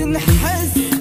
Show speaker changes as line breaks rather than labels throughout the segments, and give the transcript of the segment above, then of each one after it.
وبديت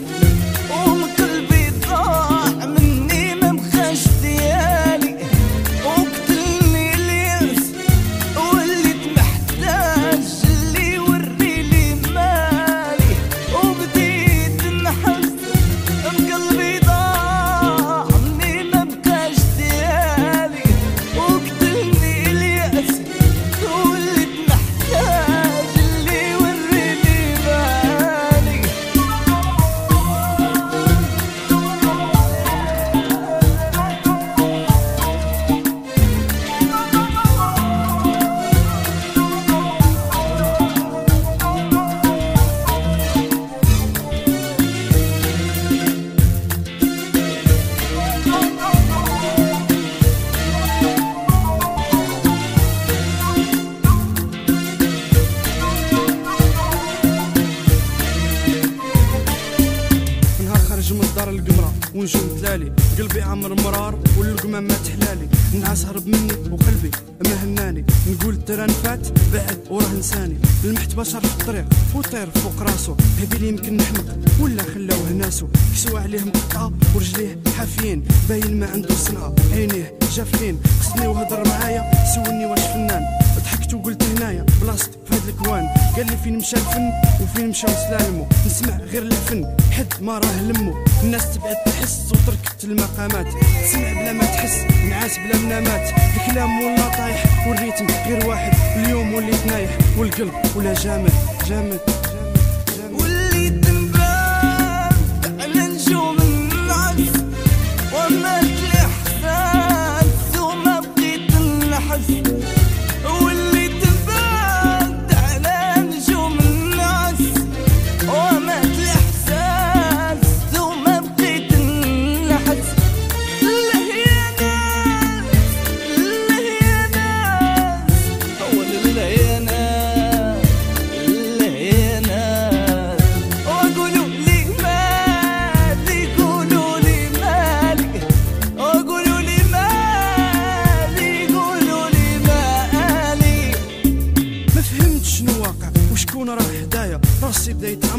الدار القمرة ونجوم تلالي. قلبي عمر مرار واللقمة ما تحلالي. النعاس هرب مني وقلبي ما هناني نقول ال train فات بعد وراه نساني لمحت بشر في الطريق وطير فوق راسو هذي اللي يمكن نحمق ولا خلاوه ناسو كسوا عليه مقطعة ورجليه حافيين. باين ما عنده صنعة عينيه جافلين قصدني وهضر معايا سولني واش فنان. ضحكت وقلت هنايا بلاصتي في هاد الكوان. قال لي فين مشى الفن وفين مشاو سلالمو نسمع غير الفن. حد ما راه لمو. الناس تبعد تحس وتركت المقامات. تسمع بلا ما تحس نعاس بلا منامات الكلام ولا طايح والريتم غير واحد. اليوم وليت نايح والقلب ولا جامد جامد.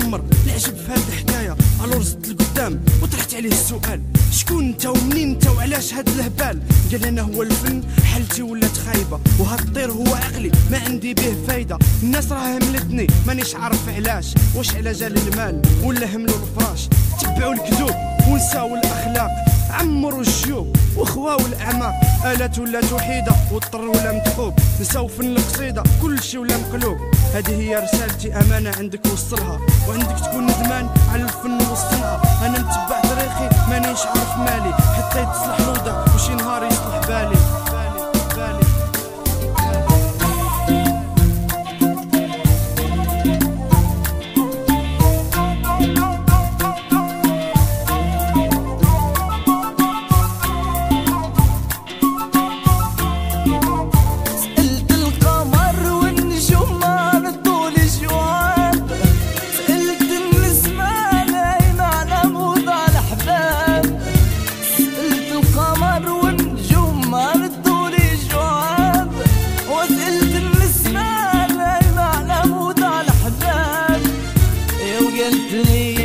يتعمر العجب في هاد الحكاية. ألو رزت لقدام وطرحت عليه السؤال. شكون أنت ومنين أنت وعلاش هاد الهبال؟ قال أنا هو الفن حالتي ولات خايبة. وهاد الطير هو عقلي ما عندي به فايدة. الناس راه ملتني مانيش عارف علاش. واش على جال المال؟ ولا هملوا الفراش. تبعوا الكذوب ونساو الأخلاق. عمروا الجيوب وخواو الأعماق. آلات ولات وحيده والطر ولا مدحوب. نساو فن القصيدة كل شي ولا مقلوب. هذه هي رسالتي أمانة عندك وصلها وعندك تكون ندمان على الفن والصنعه
أنا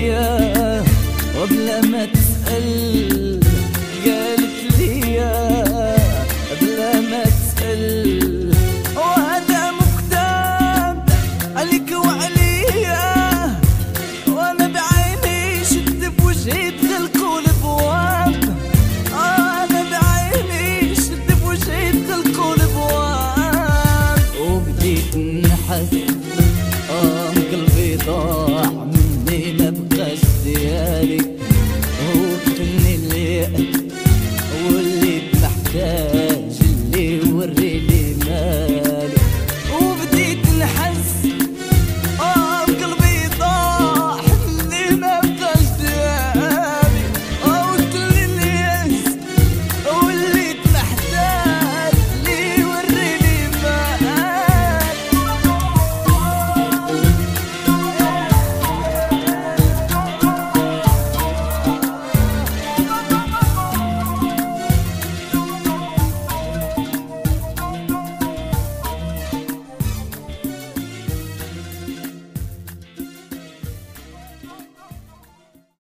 ليا قبل ما تسأل قالت ليا